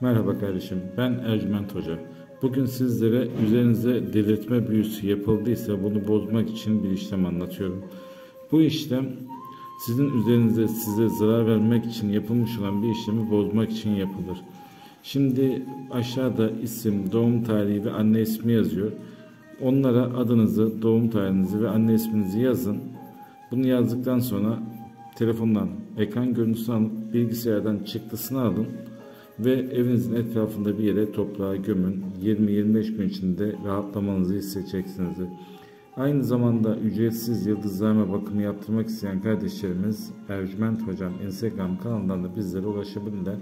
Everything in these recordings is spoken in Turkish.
Merhaba kardeşim, ben Ercüment Hoca. Bugün sizlere üzerinize delirtme büyüsü yapıldıysa bunu bozmak için bir işlem anlatıyorum. Bu işlem sizin üzerinize size zarar vermek için yapılmış olan bir işlemi bozmak için yapılır. Şimdi aşağıda isim, doğum tarihi ve anne ismi yazıyor. Onlara adınızı, doğum tarihinizi ve anne isminizi yazın. Bunu yazdıktan sonra telefondan ekran görüntüsünü alıp bilgisayardan çıktısını alın ve evinizin etrafında bir yere toprağa gömün. 20-25 gün içinde rahatlamanızı hissedeceksiniz. Aynı zamanda ücretsiz yıldızlarma bakımı yaptırmak isteyen kardeşlerimiz Ercüment Hocam Instagram kanalından da bizlere ulaşabilirler.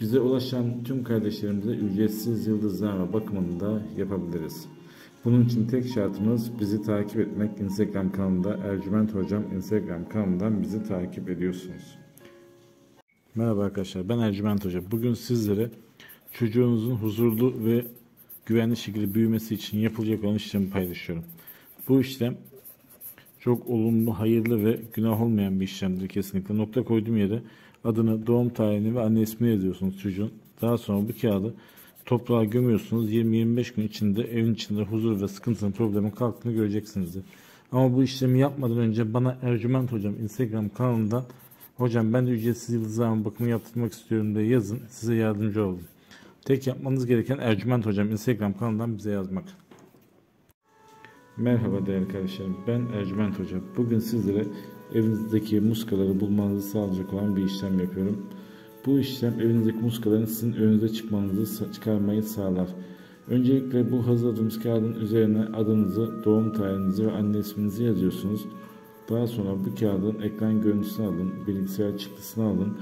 Bize ulaşan tüm kardeşlerimize ücretsiz yıldızlarma bakımını da yapabiliriz. Bunun için tek şartımız bizi takip etmek. Instagram kanalında Ercüment Hocam Instagram kanalından bizi takip ediyorsunuz. Merhaba arkadaşlar ben Ercüment Hoca. Bugün sizlere çocuğunuzun huzurlu ve güvenli şekilde büyümesi için yapılacak olan işlemi paylaşıyorum. Bu işlem çok olumlu, hayırlı ve günah olmayan bir işlemdir kesinlikle. Nokta koyduğum yere adını, doğum tarihini ve anne ismini yazıyorsunuz çocuğun. Daha sonra bu kağıdı toprağa gömüyorsunuz. 20-25 gün içinde evin içinde huzur ve sıkıntının problemin kalktığını göreceksinizdir. Ama bu işlemi yapmadan önce bana Ercüment Hocam Instagram kanalında Hocam ben de ücretsiz yıldızlama bakımı yaptırmak istiyorum diye yazın. Size yardımcı olalım. Tek yapmanız gereken Ercüment Hocam Instagram kanalından bize yazmak. Merhaba değerli kardeşlerim. Ben Ercüment Hoca. Bugün sizlere evinizdeki muskaları bulmanızı sağlayacak olan bir işlem yapıyorum. Bu işlem evinizdeki muskaların sizin önünüze çıkmanızı çıkarmayı sağlar. Öncelikle bu hazırladığımız kağıdın üzerine adınızı, doğum tarihinizi ve anne isminizi yazıyorsunuz. Daha sonra bu kağıdın ekran görüntüsünü alın, bilgisayar çıktısını alın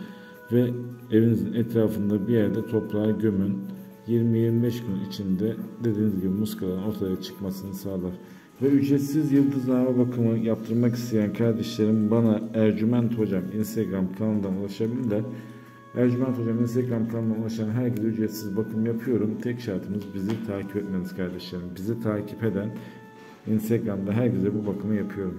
ve evinizin etrafında bir yerde toprağa gömün. 20-25 gün içinde dediğiniz gibi muskaların ortaya çıkmasını sağlar. Ve ücretsiz yıldızlama bakımı yaptırmak isteyen kardeşlerim bana Ercüment Hocam Instagram kanalından ulaşabilirler. Ercüment Hocam Instagram kanalına ulaşan herkese ücretsiz bakım yapıyorum. Tek şartımız bizi takip etmeniz kardeşlerim. Bizi takip eden Instagram'da herkese bu bakımı yapıyorum.